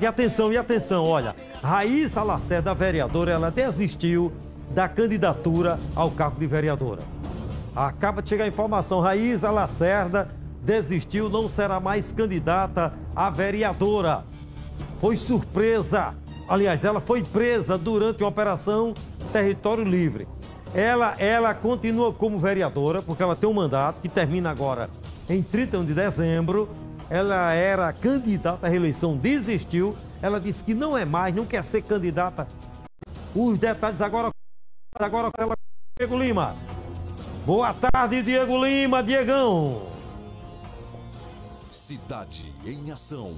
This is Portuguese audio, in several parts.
E atenção, e atenção, olha, Raíssa Lacerda, vereadora, ela desistiu da candidatura ao cargo de vereadora. Acaba de chegar a informação, Raíssa Lacerda desistiu, não será mais candidata a vereadora. Foi surpresa. Aliás, ela foi presa durante uma operação Território Livre. Ela, ela continua como vereadora, porque ela tem um mandato que termina agora em 31 de dezembro ela era candidata à reeleição, desistiu. Ela disse que não é mais, não quer ser candidata. Os detalhes agora, agora com ela, Diego Lima. Boa tarde, Diego Lima, Diegão. Cidade em ação.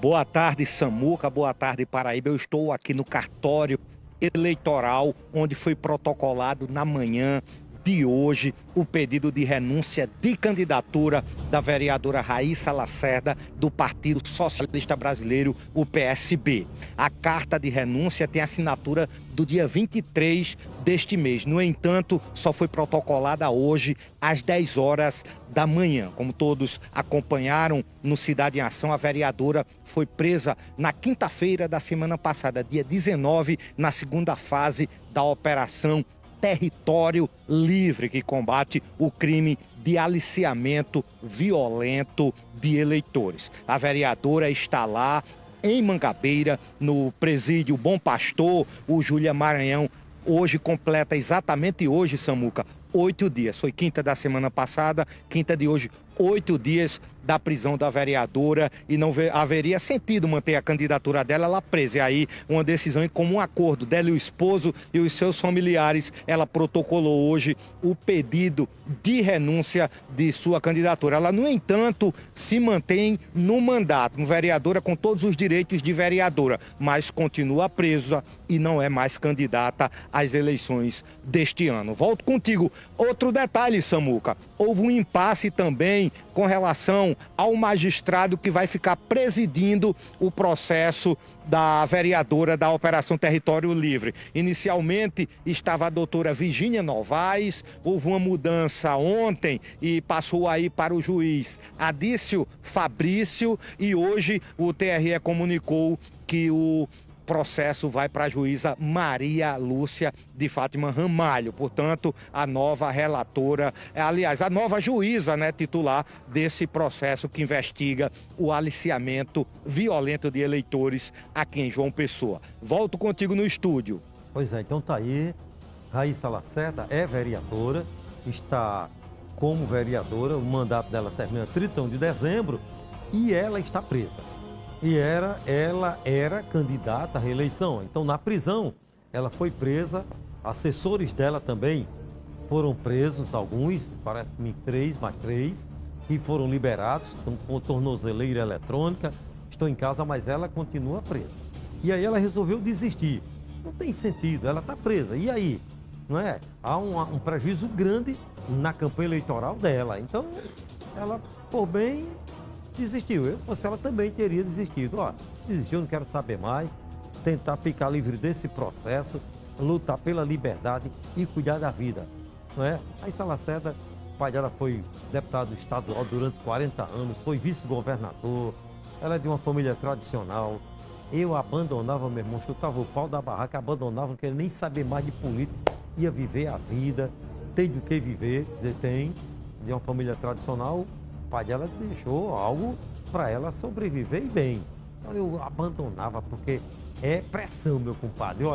Boa tarde, Samuca. Boa tarde, Paraíba. Eu estou aqui no cartório eleitoral, onde foi protocolado na manhã de hoje o pedido de renúncia de candidatura da vereadora Raíssa Lacerda do Partido Socialista Brasileiro, o PSB. A carta de renúncia tem assinatura do dia 23 deste mês. No entanto, só foi protocolada hoje às 10 horas da manhã. Como todos acompanharam no Cidade em Ação, a vereadora foi presa na quinta-feira da semana passada, dia 19, na segunda fase da operação território livre que combate o crime de aliciamento violento de eleitores. A vereadora está lá em Mangabeira, no presídio Bom Pastor, o Júlia Maranhão hoje completa exatamente hoje, Samuca, oito dias. Foi quinta da semana passada, quinta de hoje, oito dias da prisão da vereadora e não haveria sentido manter a candidatura dela lá presa. E aí, uma decisão em comum acordo dela e o esposo e os seus familiares, ela protocolou hoje o pedido de renúncia de sua candidatura. Ela, no entanto, se mantém no mandato, vereadora com todos os direitos de vereadora, mas continua presa e não é mais candidata às eleições deste ano. Volto contigo. Outro detalhe, Samuca, houve um impasse também com relação ao magistrado que vai ficar presidindo o processo da vereadora da Operação Território Livre. Inicialmente estava a doutora Virginia Novaes, houve uma mudança ontem e passou aí para o juiz Adício Fabrício e hoje o TRE comunicou que o processo vai para a juíza Maria Lúcia de Fátima Ramalho, portanto, a nova relatora, é, aliás, a nova juíza, né, titular desse processo que investiga o aliciamento violento de eleitores aqui em João Pessoa. Volto contigo no estúdio. Pois é, então tá aí, Raíssa Lacerda é vereadora, está como vereadora, o mandato dela termina 31 de dezembro e ela está presa e era, ela era candidata à reeleição. Então, na prisão, ela foi presa, assessores dela também foram presos, alguns, parece-me três, mais três, que foram liberados com tornozeleira eletrônica, estão em casa, mas ela continua presa. E aí ela resolveu desistir. Não tem sentido, ela está presa. E aí? Não é? Há um, um prejuízo grande na campanha eleitoral dela. Então, ela, por bem, desistiu. Eu fosse ela também teria desistido. Ó, desistiu, não quero saber mais. Tentar ficar livre desse processo, lutar pela liberdade e cuidar da vida. Não é? Aí Salaceda, o pai dela foi deputado estadual durante 40 anos, foi vice-governador. Ela é de uma família tradicional. Eu abandonava, meu irmão, chutava o pau da barraca, abandonava, não queria nem saber mais de política. Ia viver a vida, tem do que viver, tem, de uma família tradicional, pai dela deixou algo para ela sobreviver bem. Então eu abandonava, porque é pressão, meu compadre. Olha,